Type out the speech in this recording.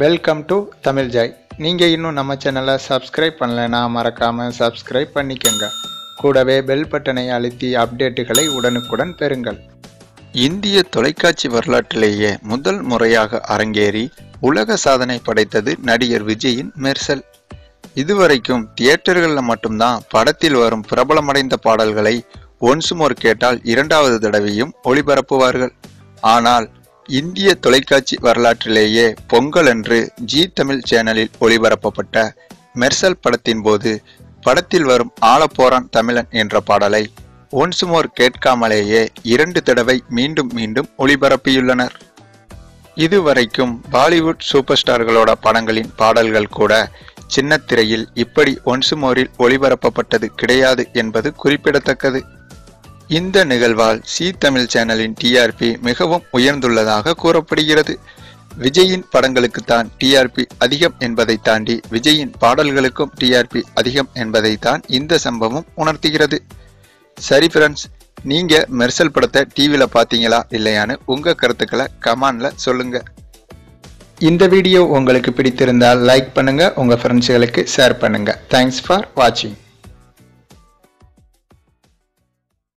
Welcome to Tamil Joy நீங்கள் இன்னும் நம்ம சேனலை சப்ஸ்கிரைப் பண்ணலைன்னா மறக்காமல் சப்ஸ்கிரைப் பண்ணிக்கங்க. கூடவே பெல் பட்டனை அழுத்தி அப்டேட்டுகளை உடனுக்குடன் பெறுங்கள். இந்திய தொலைக்காட்சி வரலாற்றிலேயே முதல் முறையாக அரங்கேறி உலக சாதனை படைத்தது நடிகர் விஜயின் மெர்சல். இதுவரைக்கும் தியேட்டர்களில் மட்டும்தான் படத்தில் வரும் பிரபலமடைந்த பாடல்களை ஒன்ஸ் மோர் கேட்டால் இரண்டாவது தடவையும் ஒளிபரப்புவார்கள். ஆனால் இந்திய தொலைக்காட்சி வரலாற்றிலேயே பொங்கல் அன்று ஜி தமிழ் சேனலில் ஒளிபரப்பப்பட்ட மெர்சல் படத்தின் போது படத்தில் வரும் ஆலப்போரான் தமிழன் என்ற பாடலை ஒன்ஸ் மோர் கேட்காமலேயே இரண்டு தடவை மீண்டும் மீண்டும் ஒளிபரப்பியுள்ளனர். இதுவரைக்கும் பாலிவுட் சூப்பர் ஸ்டார்களோட படங்களின் பாடல்கள் கூட சின்னத்திரையில் இப்படி ஒன்ஸ் மோரில் ஒளிபரப்பப்பட்டது கிடையாது என்பது குறிப்பிடத்தக்கது. இந்த நிகழ்வால் சி தமிழ் சேனலின் டிஆர்பி மிகவும் உயர்ந்துள்ளதாக கூறப்படுகிறது. விஜயின் படங்களுக்கு தான் டிஆர்பி அதிகம் என்பதை தாண்டி விஜயின் பாடல்களுக்கும் டிஆர்பி அதிகம் என்பதை தான் இந்த சம்பவம் உணர்த்துகிறது. சரி ஃப்ரெண்ட்ஸ் நீங்க மெர்சல் படத்தை டிவியில பாத்தீங்களா இல்லையான்னு உங்க கருத்துக்களை கமானில் சொல்லுங்க. இந்த வீடியோ உங்களுக்கு பிடித்திருந்தால் லைக் பண்ணுங்க உங்க ஃப்ரெண்ட்ஸுகளுக்கு ஷேர் பண்ணுங்க. தேங்க்ஸ் ஃபார் வாட்சிங்